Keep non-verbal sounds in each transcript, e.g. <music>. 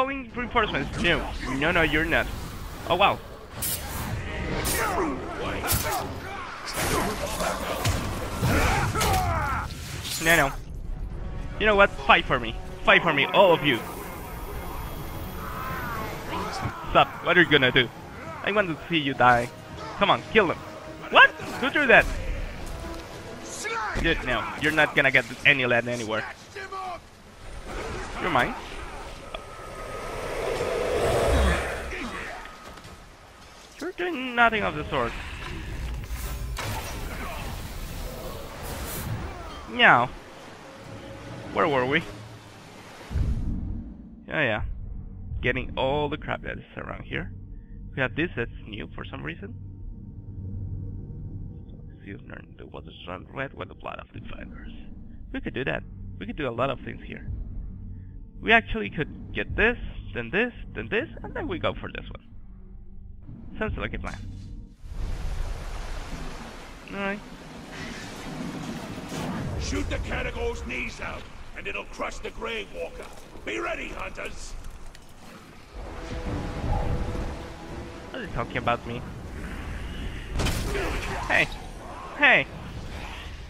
calling reinforcements. No, no, no, you're not. Oh wow. No, no. You know what? Fight for me. Fight for me, all of you. Stop. What are you gonna do? I want to see you die. Come on, kill them. What? Who drew that? Dude, no. You're not gonna get any lead anywhere. You're mine. You're doing nothing of the sort. Now, where were we? Yeah, yeah. Getting all the crap that is around here. We have this that's new for some reason. Silver, the waters run red with the blood of the defenders. We could do that. We could do a lot of things here. We actually could get this, then this, then this, and then we go for this one. Sounds like a plan. Alright. Shoot the Caragor's knees out, and it'll crush the Gravewalker. Be ready, hunters! What are you talking about me? Hey! Hey!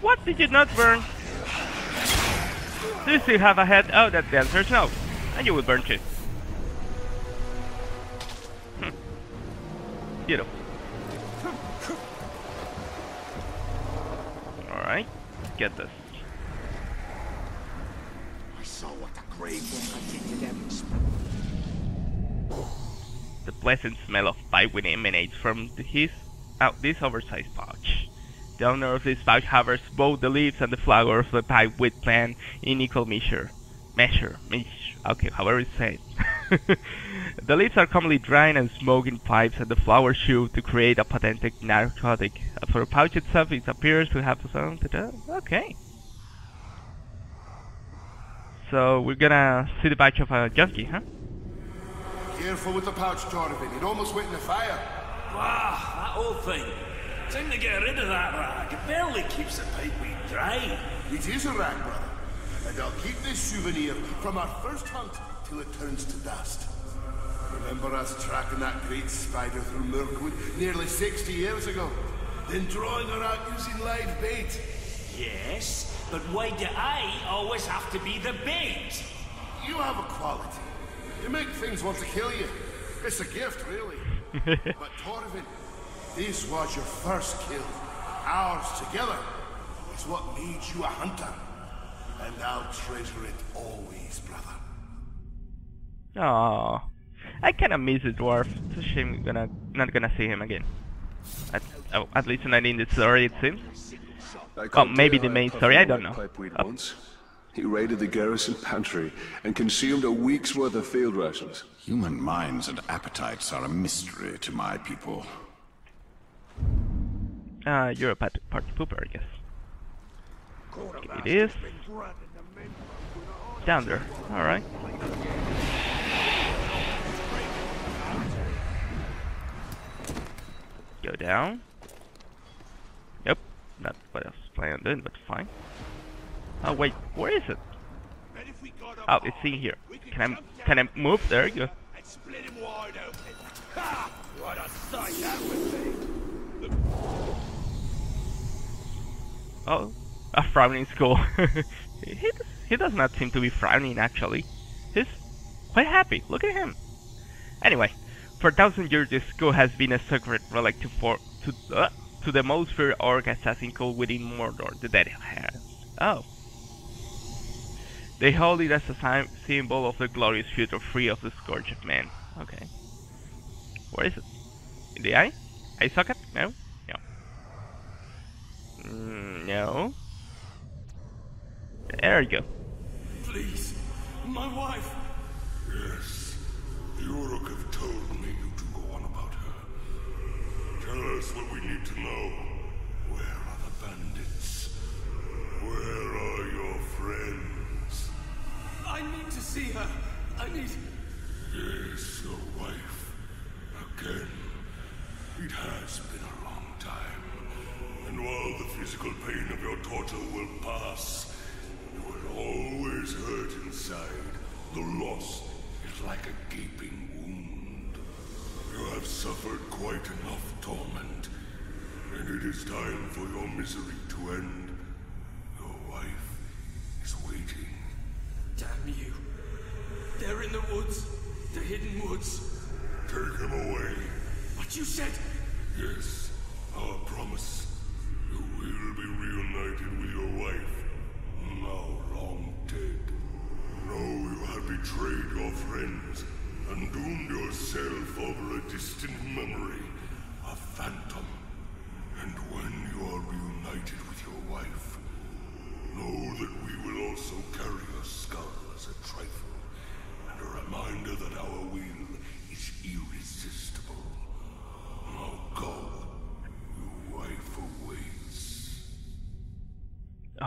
What did you not burn? Do you still have a head? Oh, that the answer is no. And you will burn too. Beautiful. Alright, get this. I saw what the Gravewalker did to. The pleasant smell of pipeweed emanates from his out this oversized pouch. The owner of this pouch harvests both the leaves and the flower of the pipeweed plant in equal measure. Measure, measure, okay, however you say it. <laughs> the leaves are commonly dried and smoked in pipes and the flowers chewed to create a patented narcotic. For the pouch itself, it appears to have to some... Okay. So we're gonna see the batch of a junkie, huh? Careful with the pouch, Torvin. It almost went in the fire. Ah, that old thing. Time to get rid of that rag. It barely keeps the pipeweed dry. It is a rag, brother. And I'll keep this souvenir from our first hunt till it turns to dust. Remember us tracking that great spider through Mirkwood nearly 60 years ago? Then drawing her out using live bait. Yes, but why do I always have to be the bait? You have a quality. You make things want to kill you. It's a gift, really. <laughs> but Torvin, this was your first kill. Ours together is what made you a hunter. And I'll treasure it always, brother. Aww. I kinda miss the dwarf. It's a shame we're gonna not gonna see him again. At, oh, at least not in the story it seems. I Oh, maybe the main story, I don't know. Oh. once. He raided the garrison pantry and consumed a week's worth of field rations. Human minds and appetites are a mystery to my people. Uh, you're a part party pooper, I guess. It is. Down there. Alright. Go down. Yep. Not what I was planning on doing, but fine. Oh wait, where is it? Oh, it's in here. Can I can I move? There you go. Oh, a frowning skull. <laughs> he, he does not seem to be frowning actually. He's quite happy. Look at him. Anyway, for thousand years this skull has been a sacred relic to for to uh, to the most feared orc assassin cult within Mordor, the Dead Hands. Oh. They hold it as a symbol of the glorious future free of the scourge of men. Okay. Where is it? In the eye? Eye socket? No? No. Mm, no. There you go. Please, my wife. Yes, the Uruk have told me you to go on about her. Tell us what we need to know. Where are the bandits? Where are your friends? I need to see her. I need. Yes, your wife. Again. It has been a long time. And while the physical pain of your torture will pass, you will always hurt inside. The loss is like a gaping wound. You have suffered quite enough torment, and it is time for your misery to end. Your wife is waiting. Damn you. They're in the woods. The hidden woods. Take him away. What you said? Yes,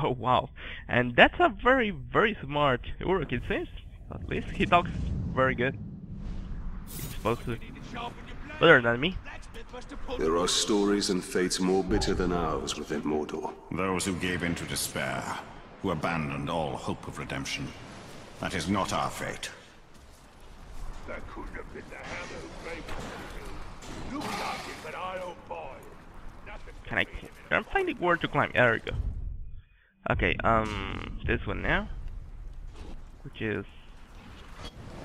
Oh <laughs> wow. And that's a very, very smart Uruk it seems. At least he talks very good. He's supposed to. Better than me. There are stories and fates more bitter than ours within Mordor. Those who gave in to despair, who abandoned all hope of redemption. That is not our fate. That couldn't have been the hammer who made it. Look like it, but I don't buy it. Can I? I'm finding where to climb. There we go. Okay, um, this one now, which is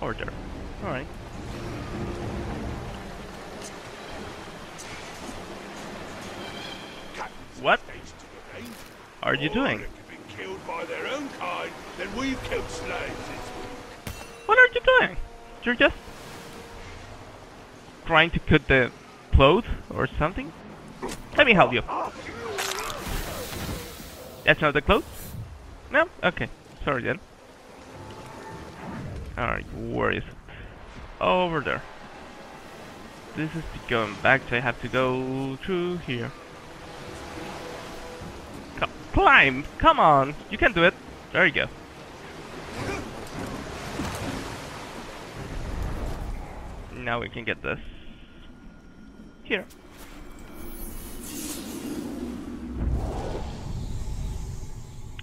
order. All right. What are you doing? If you've been killed by their own kind, then we've killed slaves this week. What are you doing? You're just trying to cut the clothes or something? Let me help you. That's not the clothes? No? Okay. Sorry then. Alright, where is it? Over there. This is going back, so I have to go through here. Co- climb! Come on! You can do it! There you go. Now we can get this. Here.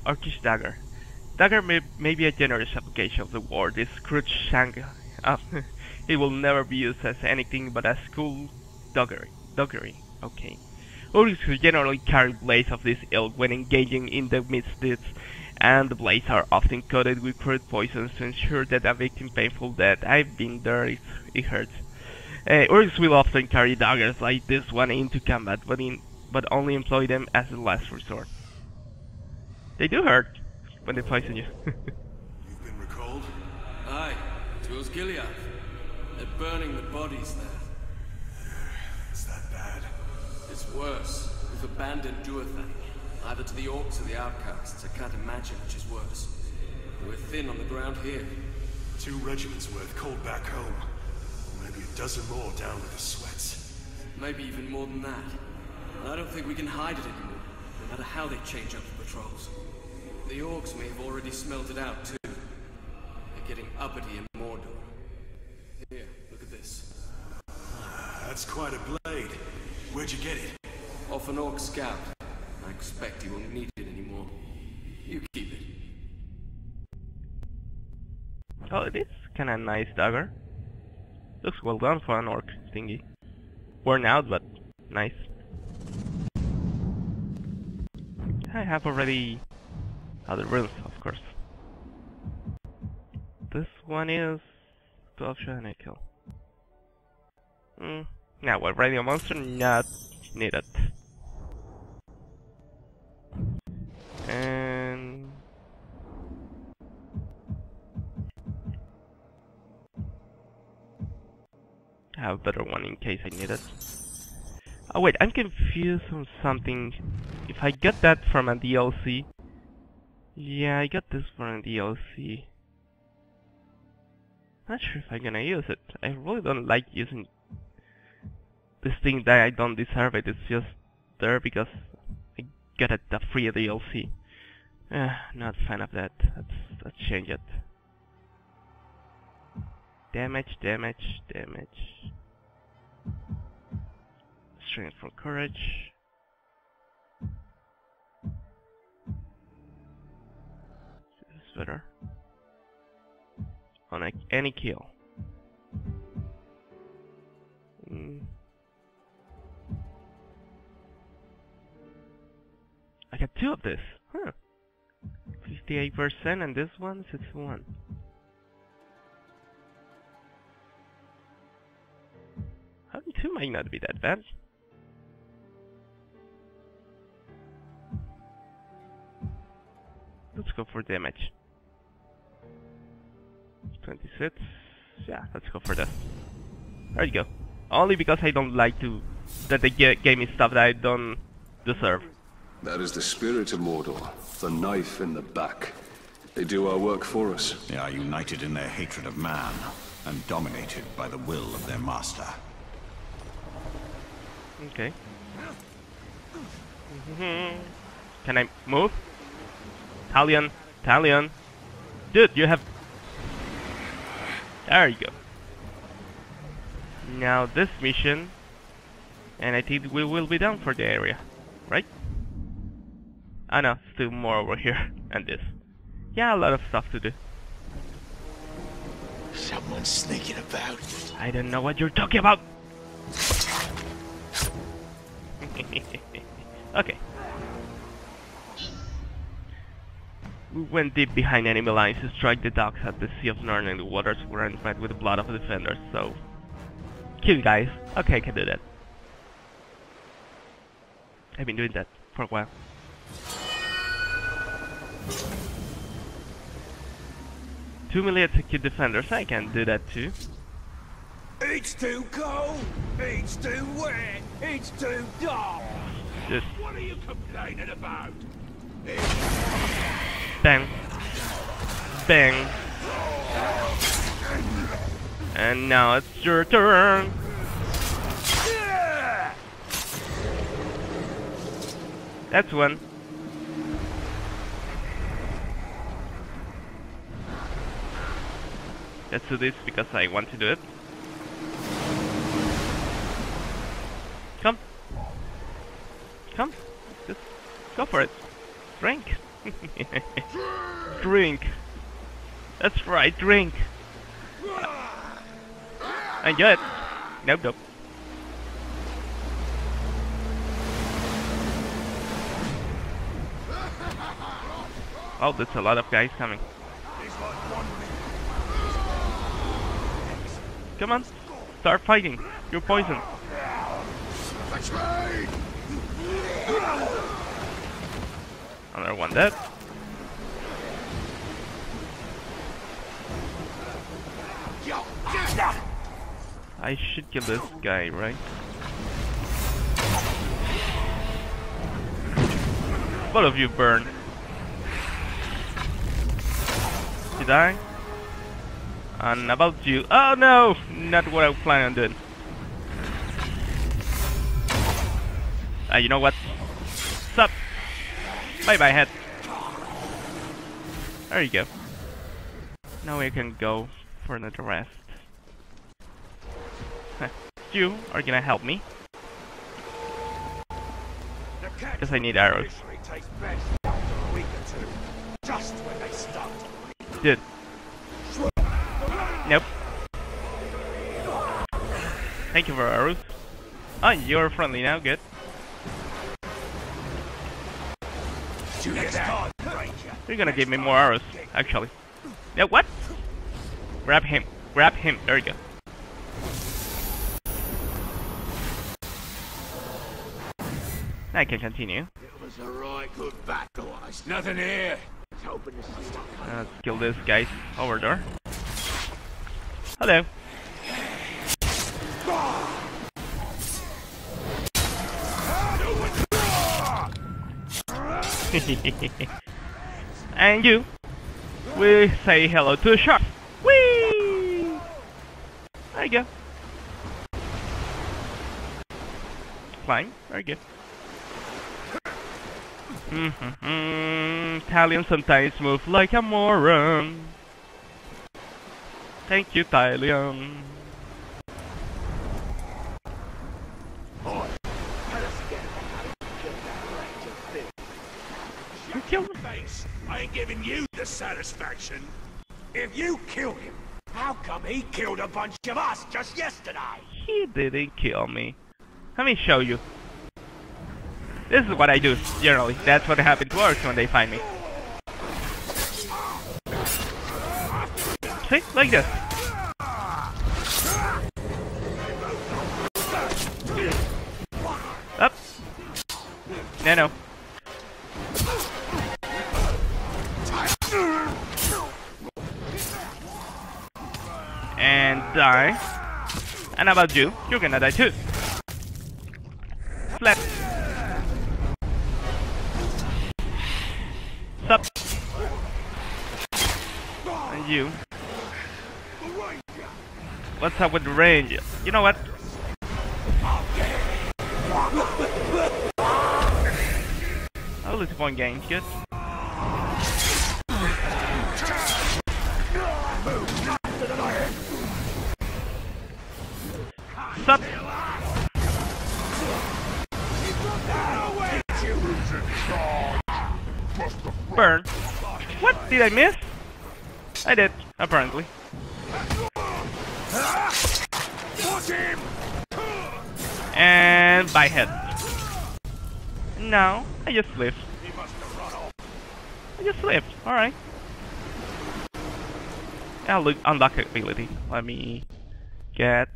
Orcish Dagger. Dagger may, may be a generous application of the word. This crude shank. Uh, <laughs> it will never be used as anything but as cool doggery. Doggery. Okay. Urks generally carry blades of this ilk when engaging in the misdeeds, and the blades are often coated with crude poisons to ensure that a victim painful death. I've been there, it, it hurts. Uh, will often carry daggers like this one into combat, but in but only employ them as a last resort. They do hurt when they poison you. <laughs> You've been recalled? Aye, to Osgiliath. They're burning the bodies there. Is that bad? It's worse. We've abandoned Durthang. Either to the orcs or the outcasts. I can't imagine which is worse. We're thin on the ground here. Two regiments worth called back home. Maybe a dozen more down with the sweats. Maybe even more than that. I don't think we can hide it anymore, no matter how they change up the patrols. The orcs may have already smelled it out, too. They're getting uppity in Mordor. Here, look at this. Ah, that's quite a blade. Where'd you get it? Off an orc scout. I expect he won't need it anymore. You keep it. oh, it is kinda nice dagger. Looks well done for an orc thingy. Worn out, but nice. I have already other runes, of course. This one is 12 shot and a kill. Hmm. Now, what radio monster? Not needed. And I have a better one in case I need it. Oh wait, I'm confused on something. If I get that from a DLC, yeah, I got this from a DLC. Not sure if I'm gonna use it. I really don't like using this thing that I don't deserve it. It's just there because I got it the free DLC. Uh, not a fan of that. Let's let's change it. Damage, damage, damage. Capturing for courage. This better. On a, any kill. Mm. I got two of this. Huh. 58% and this one 61. Two might not be that bad. Go for damage. 26. Yeah, let's go for that. There you go. Only because I don't like to that they get, gave me stuff that I don't deserve. That is the spirit of Mordor, the knife in the back. They do our work for us. They are united in their hatred of man, and dominated by the will of their master. Okay. Mm-hmm. Can I move? Talion, Talion. Dude, you have... There you go. Now this mission, and I think we will be done for the area, right? Ah no, still more over here, <laughs> and this. Yeah, a lot of stuff to do. Someone's sneaking about. I don't know what you're talking about! <laughs> okay. We went deep behind enemy lines to strike the docks at the Sea of Narn and the waters were met with the blood of the defenders, so... Kill guys. Okay, I can do that. I've been doing that for a while. Two million execute defenders, I can do that too. It's too cold. It's too wet. It's too dark. Just What are you complaining about? Bang, bang. And now it's your turn. That's one. Let's do this because I want to do it. Come. Come. Just go for it. Drink. <laughs> drink. That's right, drink. Enjoy it. Nope, nope. Oh, there's a lot of guys coming. Come on, start fighting. You're poison. Another one dead. I should kill this guy, right? Both of you burn. Did I? And about you. Oh no! Not what I was planning on doing. Ah, you know what? Bye bye, head. There you go. Now we can go for another rest. you are gonna help me. Because I need arrows. Dude. Nope. Thank you for arrows. Ah, you're friendly now, good. You're gonna give me more arrows, actually. Yeah, what? Grab him. Grab him. There you go. I can continue. It was a right good battle. There's nothing here. I was hoping to see something. Let's kill this guy over there. Hello. Ah! <laughs> <laughs> <laughs> and you. We say hello to a shark. Whee! There you go. Flying. Very good. Talion sometimes move like a moron. Thank you, Talion. You Face, I ain't giving you the satisfaction. If you killed him, how come he killed a bunch of us just yesterday? He didn't kill me. Let me show you. This is what I do, generally. That's what happens orcs when they find me. See? Like this. Up. No, no. Die. And about you? You're gonna die too. Slap. Sup. And you. What's up with the range? You know what? Oh, it's point game. Good. Sup? Burn. What? Did I miss? I did, apparently. And by head. No, I just lived. I just lived. Alright. I'll look unlock ability. Let me get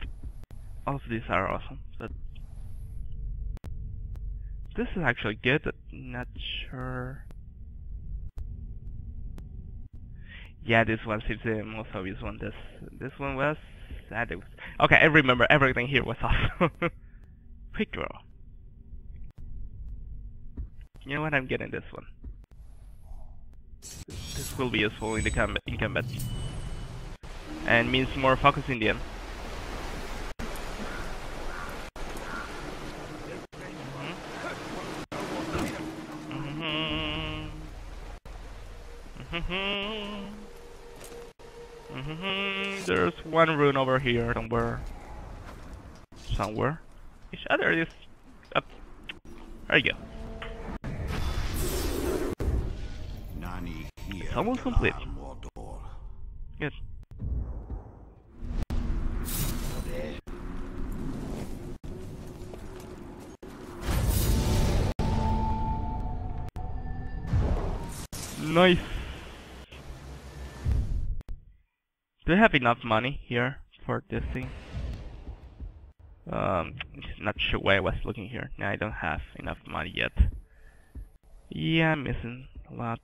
all of these are awesome. But this is actually good. Not sure. Yeah, this one seems the most obvious one. This this one was. That was okay, I remember everything here was <laughs> awesome. Quick draw. You know what? I'm getting this one. This, will be useful in the combat in combat, and means more focus in the end. One rune over here somewhere. Somewhere. Each other is up. There you go. It's almost complete. Do I have enough money here for this thing? Um, not sure why I was looking here. I don't have enough money yet. Yeah, I'm missing a lot.